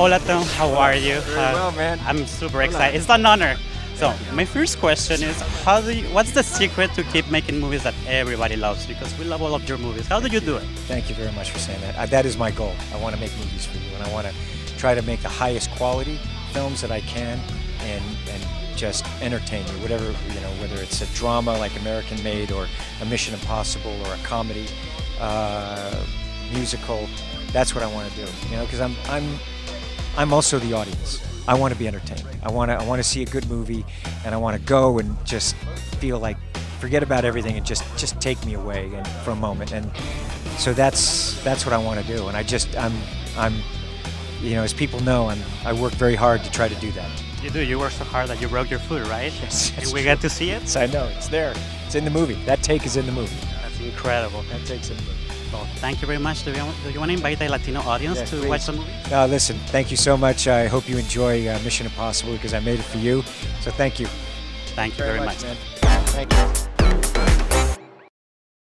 Hola Tom, how are you? Very well, man. I'm super excited. It's an honor. So my first question is, how do you, what's the secret to keep making movies that everybody loves? Because we love all of your movies. How do you do it? Thank you very much for saying that. Uh, that is my goal. I want to make movies for you, and I want to try to make the highest quality films that I can, and and just entertain you. Whatever you know, whether it's a drama like American Made, or a Mission Impossible, or a comedy, uh, musical. That's what I want to do. You know, because I'm I'm I'm also the audience. I want to be entertained. I want to I want to see a good movie, and I want to go and just feel like forget about everything and just just take me away and for a moment. And so that's that's what I want to do. And I just I'm I'm you know as people know I'm I work very hard to try to do that. You do. You work so hard that you broke your foot, right? Yes, we true. get to see it. Yes, I know it's there. It's in the movie. That take is in the movie. That's incredible. That take's in the movie. Thank you very much. Do you, do you want to invite the Latino audience Yeah, to please. watch the movie? Uh, listen, thank you so much. I hope you enjoy uh, Mission Impossible because I made it for you. So thank you. Thank you very, much. man. Thank you.